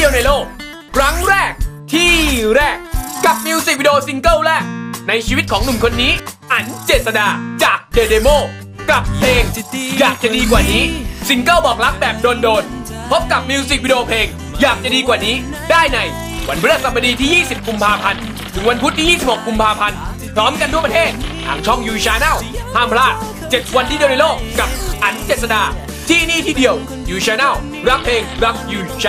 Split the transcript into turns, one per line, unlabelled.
เดียวในโลก ครั้งแรก ที่แรก กับมิวสิกวิดีโอซิงเกิลแรก ในชีวิตของหนุ่มคนนี้ อั๋นเจษฎาจาก The DEMO กับเพลงอยากจะดีกว่านี้ ซิงเกิลบอกรักแบบโดนๆ พบกับมิวสิกวิดีโอเพลง อยากจะดีกว่านี้ได้ในวันพฤหัสบดีที่ 20 กุมภาพันธ์ ถึงวันพุธที่ 26 กุมภาพันธ์ พร้อมกันทั่วประเทศ ทางช่อง You Channel ห้ามพลาด 7 วันที่เดียวในโลกกับอั๋นเจษฎา ที่นี่ที่เดียว You Channel รักเพลงรักยูช